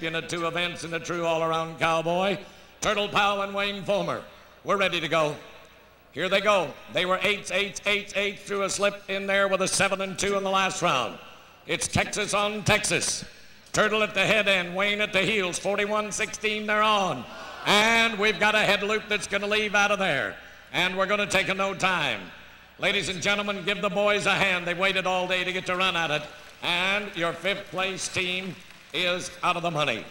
champion at two events and a true all-around cowboy. Turtle Powell and Wayne Fulmer. We're ready to go. Here they go. They were eights, eights, eights, eights through a slip in there with a seven and two in the last round. It's Texas on Texas. Turtle at the head end, Wayne at the heels. 41-16, they're on. And we've got a head loop that's going to leave out of there. And we're going to take a no time. Ladies and gentlemen, give the boys a hand. They waited all day to get to run at it. And your fifth place team is out of the money.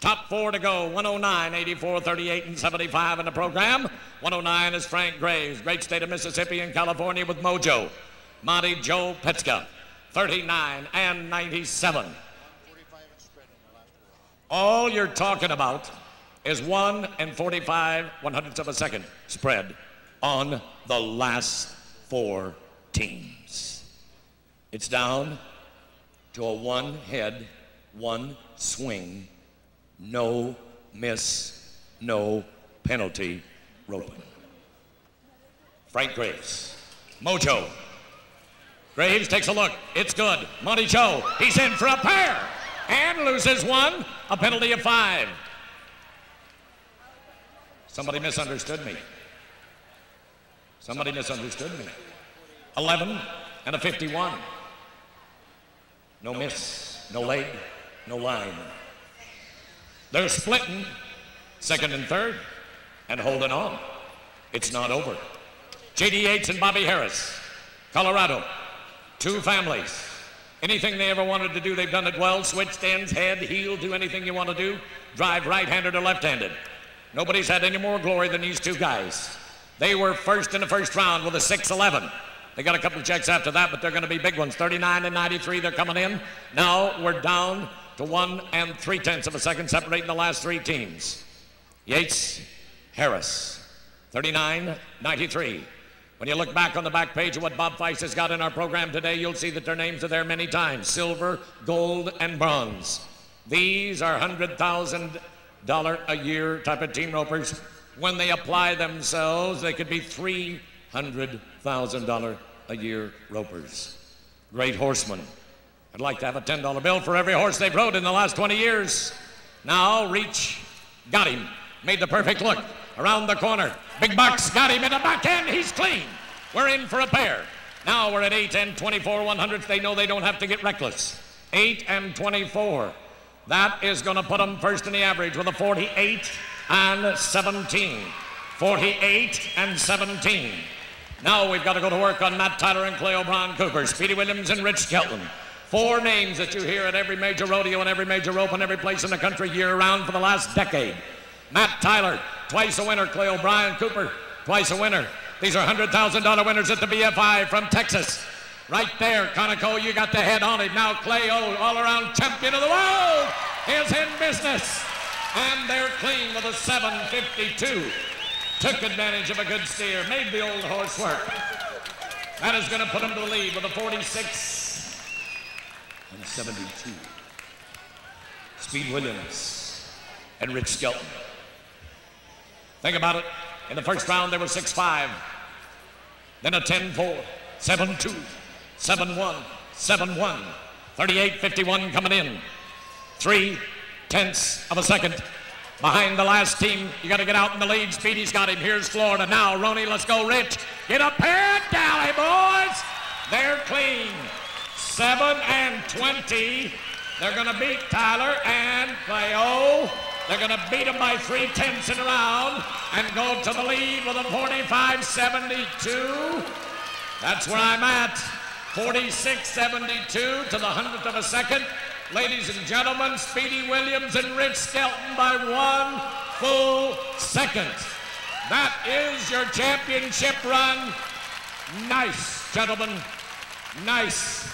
Top four to go 109, 84, 38, and 75 in the program. 109 is Frank Graves, great state of Mississippi and California with Mojo. Monty Joe Petska, 39 and 97. All you're talking about is 1 and 45 one hundredths of a second spread on the last four teams. It's down to a one head, one swing, no miss, no penalty roping. Frank Graves. Mojo. Graves takes a look. It's good. Monty Joe. He's in for a pair and loses one. A penalty of five. Somebody misunderstood me. Somebody misunderstood me. 11 and a 51. No miss, no leg, no line. They're splitting second and third and holding on. It's not over. J.D. Yates and Bobby Harris, Colorado, two families. Anything they ever wanted to do, they've done it well. Switch ends, head, heel, do anything you want to do. Drive right-handed or left-handed. Nobody's had any more glory than these two guys. They were first in the first round with a 6-11. They got a couple of checks after that, but they're going to be big ones. 39 and 93, they're coming in. Now we're down to one and three tenths of a second, separating the last three teams. Yates, Harris, 39, 93. When you look back on the back page of what Bob Feist has got in our program today, you'll see that their names are there many times silver, gold, and bronze. These are $100,000 a year type of team ropers. When they apply themselves, they could be $300,000 a year ropers. Great horsemen. I'd like to have a $10 bill for every horse they've rode in the last 20 years. Now, reach, got him, made the perfect look. Around the corner, big bucks, got him in the back end, he's clean. We're in for a pair. Now we're at 8 and 24 100. They know they don't have to get reckless. 8 and 24. That is going to put them first in the average with a 48 and 17. 48 and 17. Now we've got to go to work on Matt Tyler and Clay O'Brien Cooper, Speedy Williams and Rich Skelton. Four names that you hear at every major rodeo and every major rope and every place in the country year round for the last decade. Matt Tyler, twice a winner. Clay O'Brien Cooper, twice a winner. These are $100,000 winners at the BFI from Texas. Right there, Conoco, you got the head on it. Now Clay O, all-around champion of the world, is in business. And they're clean with a 752. Took advantage of a good steer, made the old horse work. That is going to put him to the lead with a 46 and 72. Speed Williams and Rich Skelton. Think about it. In the first round, they were 6-5. Then a 10-4, 7-2, 7-1, 7-1. 38-51 coming in. Three tenths of a second. Behind the last team, you got to get out in the lead. Speedy's got him. Here's Florida now. Roney, let's go, Rich. Get up here, Dally boys. They're clean. 7 and 20. They're going to beat Tyler and Clay O. They're going to beat them by three tenths in a round and go to the lead with a 45-72. That's where I'm at. 46-72 to the hundredth of a second. Ladies and gentlemen, Speedy Williams and Rich Skelton by one full second. That is your championship run. Nice, gentlemen. Nice.